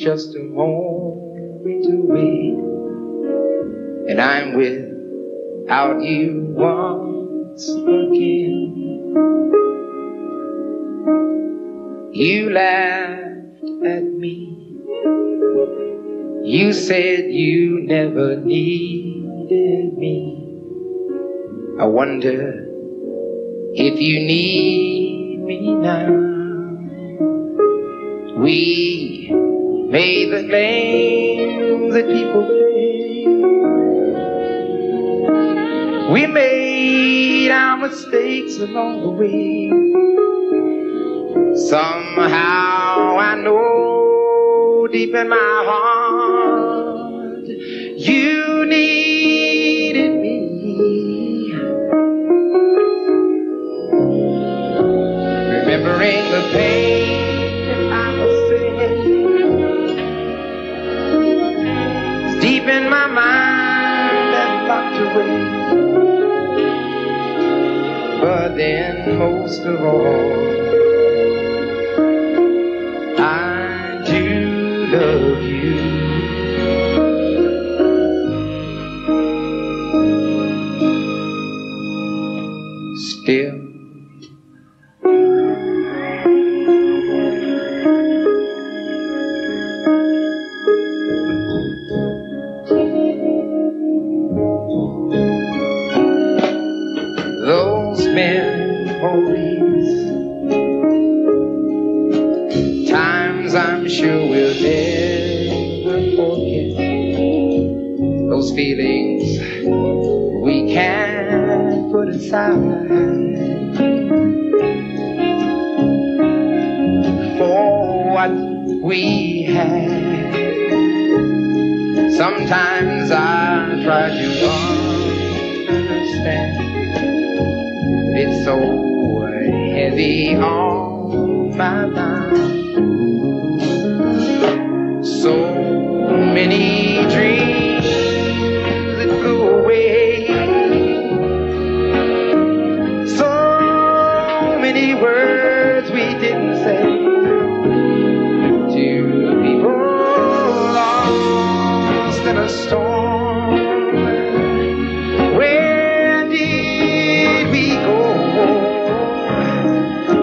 just a moment away, and I'm without you once again. You laughed at me. You said you never needed me. I wonder if you need me now. We made the games that people play. We made our mistakes along the way. Somehow I know deep in my heart you needed me. Remembering the pain away. But then most of all, I do love you. Still. Times I'm sure we'll never forget. Those feelings we can't put aside. For what we had. Sometimes I try to understand. It's so heavy on my mind. Storm. Where did we go?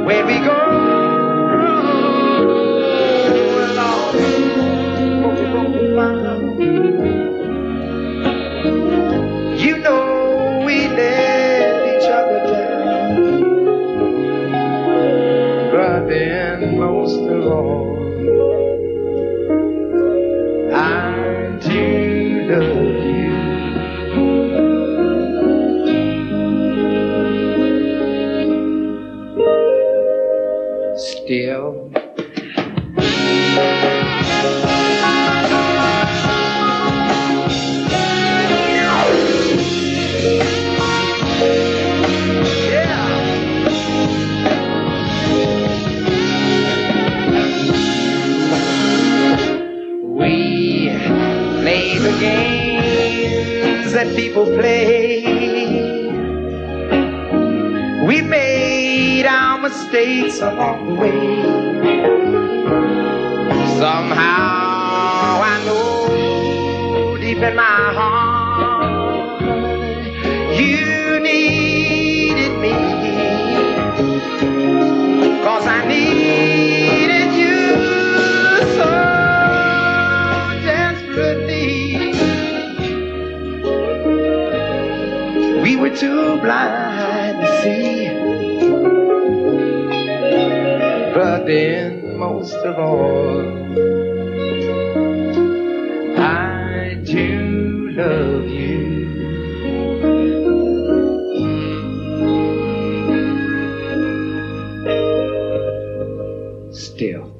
Where we go? You know we let each other down, but then most of all, Still. We play the games that people play. We made our mistakes along the way. Somehow I know deep in my heart you needed me. Cause I needed you so desperately. We were too blind to see. But then, most of all, I do love you. Still.